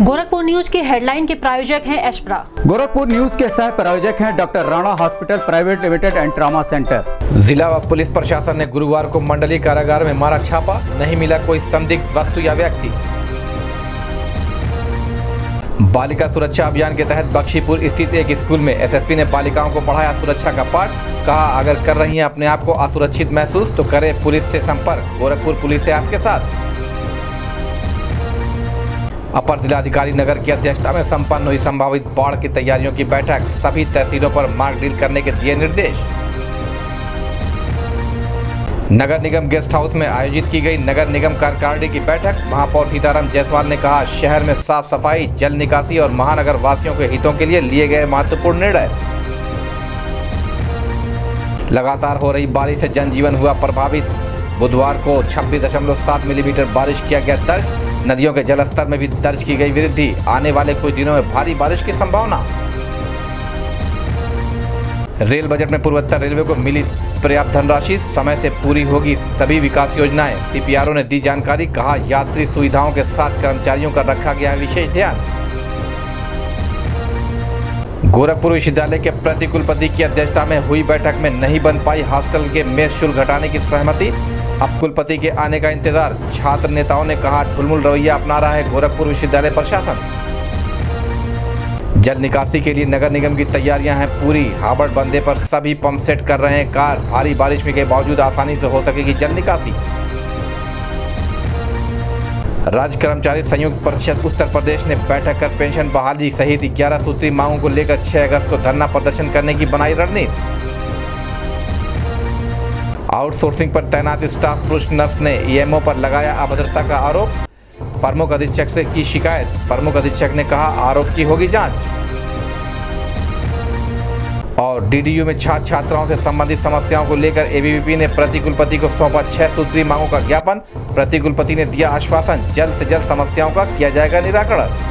News के headline के प्रायोजक हैं एशप्रा। गोरखपुर न्यूज़ के सह प्रायोजक हैं doctor Rana hospital private limited and trauma centre. जिला व पुलिस प्रशासन ने गुरुवार को मंडली कारागार में मारा छापा नहीं मिला कोई संदिग्ध वस्तु या व्यक्ति। बालिका सुरक्षा अभियान के तहत बख्शीपुर स्थित एक स्कूल में एसएसपी ने बालिकाओं को पढ़ाया सुरक्षा का पाठ कहा अगर कर रही हैं अपने आप को असुरक्षित महसूस तो करें पुलिस से संपर्क। गोरखपुर पुलिस है आपके साथ। अपर जिलाधिकारी नगर की अध्यक्षता में संपन्न हुई संभावित बाढ़ की तैयारियों की बैठक। सभी तहसीलों पर मार्क डील करने के दिए निर्देश। नगर निगम गेस्ट हाउस में आयोजित की गई नगर निगम कार्यकारिणी की बैठक। महापौर सीताराम जायसवाल ने कहा, शहर में साफ़ सफ़ाई, जल निकासी और महानगर वासियों के हितों के लिए लिए गए महत्वपूर्ण निर्णय। लगातार हो रही बारिश से जनजीवन हुआ प्रभावित। बुधवार को 26.7 मिलीमीटर बारिश किया गया दर्ज। नदियों के जलस्तर में भी दर्ज की गई वृद्धि। आने वाले कुछ दिनों में भारी बारिश की संभावना। रेल बजट में पूर्वोत्तर रेलवे को मिली पर्याप्त धनराशि। समय से पूरी होगी सभी विकास योजनाएँ। सीपीआरओ ने दी जानकारी, कहा यात्री सुविधाओं के साथ कर्मचारियों का रखा गया है विशेष ध्यान। गोरखपुर विश्वविद्यालय के प्रतिकुलपति की अध्यक्षता में हुई बैठक में नहीं बन पाई हॉस्टल के मेस शुल्क घटाने की सहमति। अब कुलपति के आने का इंतज़ार। छात्र नेताओं ने कहा ढुलमुल रवैया अपना रहा है गोरखपुर विश्वविद्यालय प्रशासन। जल निकासी के लिए नगर निगम की तैयारियाँ हैं पूरी। हावड़ बंदे पर सभी पंप सेट कर रहे हैं कार। भारी बारिश में के बावजूद आसानी से हो सकेगी जल निकासी। राज्य कर्मचारी संयुक्त परिषद उत्तर प्रदेश ने बैठक कर पेंशन बहाली सहित 11 सूत्री मांगों को लेकर 6 अगस्त को धरना प्रदर्शन करने की बनाई रणनीति। आउटसोर्सिंग पर तैनात स्टाफ पुरुष नर्स ने ईएमओ पर लगाया अभद्रता का आरोप। प्रमुख अधीक्षक से की शिकायत। प्रमुख अधीक्षक ने कहा, आरोप की होगी जाँच। और डीडीयू में छात्र छात्राओं से संबंधित समस्याओं को लेकर एबीवीपी ने प्रतिकुलपति को सौंपा छह सूत्री मांगों का ज्ञापन। प्रतिकुलपति ने दिया आश्वासन, जल्द से जल्द समस्याओं का किया जाएगा निराकरण।